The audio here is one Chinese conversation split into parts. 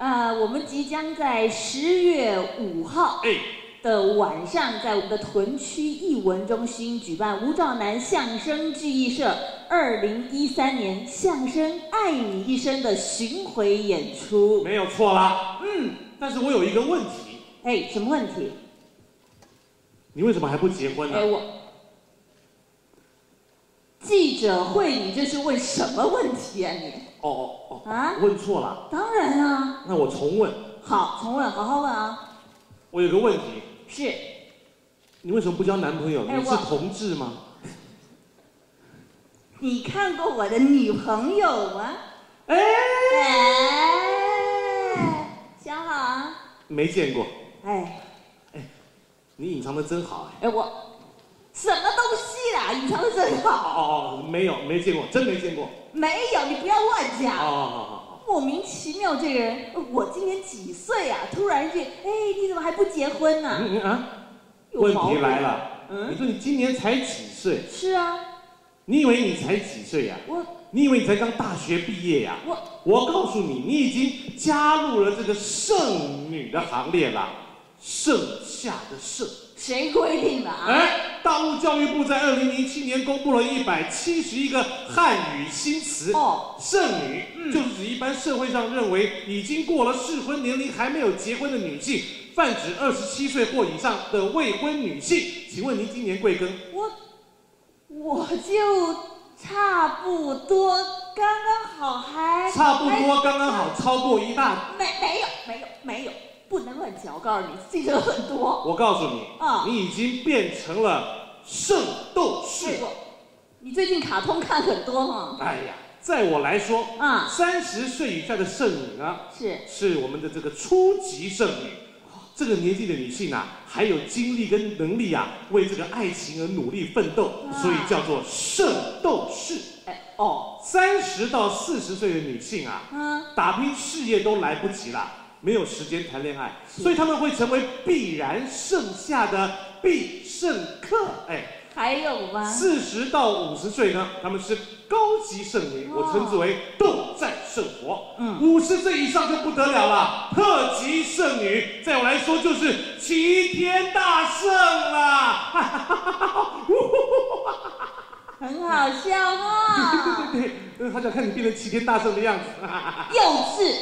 呃，我们即将在十月五号哎，的晚上，在我们的屯区艺文中心举办吴兆南相声剧艺社二零一三年相声“爱你一生”的巡回演出。没有错啦。嗯，但是我有一个问题，哎，什么问题？你为什么还不结婚呢哎，？我记者会，你这是问什么问题啊你？哦哦哦，啊问错了。当然啊，那我重问，好，重问，好好问啊。我有个问题，是，你为什么不交男朋友？你是同志吗？你看过我的女朋友吗？哎，哎，想好啊。没见过。哎，你隐藏的真好哎。哎，我什么东西啦？隐藏的真哦好。哦哦，没有，没见过，真没见过。没有，你不要乱哦讲。好好好，莫名其妙，这个人，我今年几岁啊？突然间，哎，你怎么还不结婚呢、嗯嗯啊，问题来了，嗯你说你今年才几岁？是啊，你以为你才几岁呀、我你以为你才刚大学毕业呀、我我告诉你，你已经加入了这个剩女的行列了，剩下的剩。谁规定的啊？哎，大陆教育部在二零零七年公布了一百七十一个汉语新词。哦，剩女就是指一般社会上认为已经过了适婚年龄还没有结婚的女性，泛指二十七岁或以上的未婚女性。请问您今年贵庚？我我就差不多，刚刚好还差不多刚刚好超过一半。没没有没有没有，不能乱讲。我告诉你，记者很多。我告诉你，啊你已经变成了圣斗士是。你最近卡通看很多吗？哎呀，在我来说，啊，三十岁以下的剩女呢，是是我们的这个初级剩女。这个年纪的女性啊，还有精力跟能力啊，为这个爱情而努力奋斗，啊所以叫做圣斗士。哎哦，三十到四十岁的女性啊，嗯，打拼事业都来不及了，没有时间谈恋爱，所以他们会成为必然剩下的必胜客。哎，还有吗？四十到五十岁呢，他们是高级剩女，哦我称之为斗战胜佛。嗯五十岁以上就不得了了，特级剩女，在我来说就是齐天大圣啦！很好笑哦。对 对对，呃好想看你变成齐天大圣的样子。幼稚，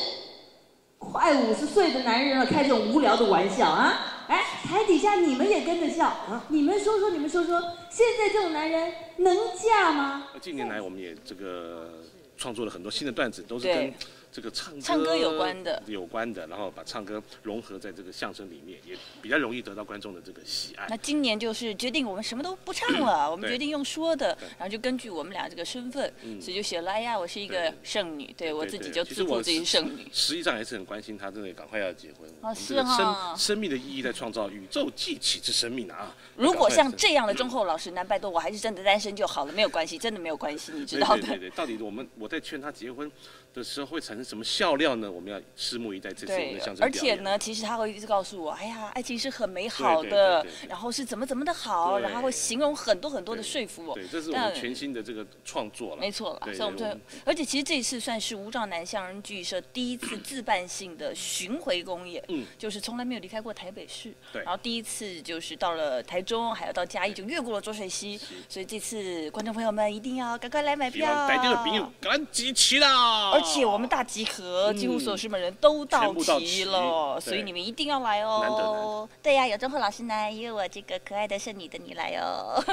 快五十岁的男人了，开这种无聊的玩笑啊！哎，台底下你们也跟着笑啊你们说说，你们说说，现在这种男人能嫁吗？近年来，我们也这个创作了很多新的段子，都是跟这个唱歌唱歌有关的有关的，然后把唱歌融合在这个相声里面，也比较容易得到观众的这个喜爱那。今年就是决定我们什么都不唱了，我们决定用说的，然后就根据我们俩这个身份，嗯所以就写了，哎呀，我是一个对剩女，对我自己就其实我自负自己是剩女。实际上还是很关心他，真的赶快要结婚。是这个哈生生命的意义在创造宇宙记起之生命啊！如果像这样的忠厚老实男，拜托我还是真的单身就好了，没有关系，真的没有关系，你知道的。对对对对，到底我们我在劝他结婚的时候会产生什么笑料呢？我们要拭目以待这次我们的相，声而。且呢，其实他会一直告诉我，哎呀，爱情是很美好的对对对，对然后是怎么怎么的好，然后会形容很多很多的说服我。对，这是我但们全新的这个创作了。没错了，对所以我们而且其实这一次算是吴兆南相声剧社第一次自办性的巡回公演，嗯就是从来没有离开过台北市，对然后第一次就是到了台中，还有到嘉义，就越过了浊水溪，所以这次观众朋友们一定要赶快来买票，望台电的朋友赶紧齐啦！而且我们大集合，几乎所有师门人都到齐齐了，对。所以你们一定要来哦。难得难得。对呀、有钟厚老师来，也有我这个可爱的剩女的你来哦，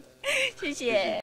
谢谢。